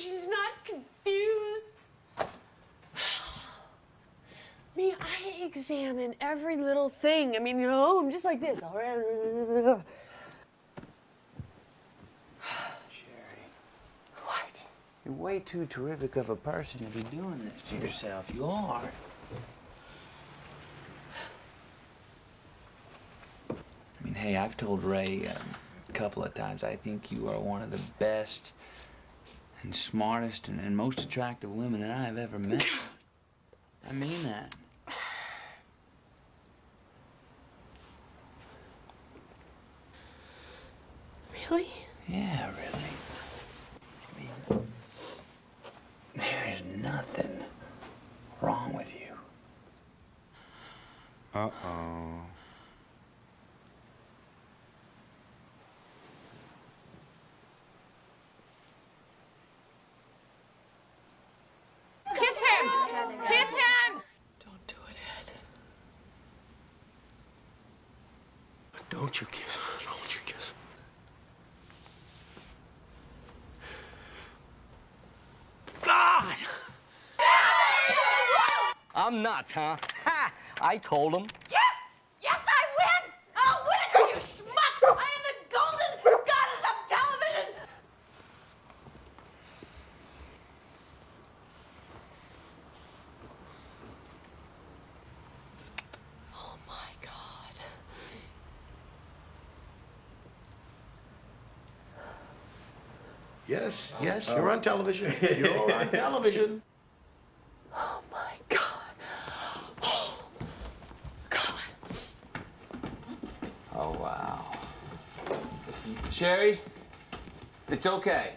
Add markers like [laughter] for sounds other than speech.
she's not confused. [sighs] Me, I examine every little thing. I mean, you know, I'm just like this. [sighs] Shari. What? You're way too terrific of a person to be doing this to yourself. You are. I mean, hey, I've told Ray um, a couple of times I think you are one of the best and smartest and, and most attractive women that I have ever met. [laughs] I mean that. Really? Yeah, really. I mean, there is nothing wrong with you. Uh-oh. Kiss him! Kiss him! Don't do it, Ed. Don't you kiss. Don't you kiss. God! I'm nuts, huh? Ha! I told him. Yes! Yes, I win! I'll win it, you schmuck! I am the golden goddess of television! Oh my God. Yes, yes, oh. you're on television. You're on [laughs] television. Oh my God. Oh God. Oh, wow. Listen, Shari, it's okay.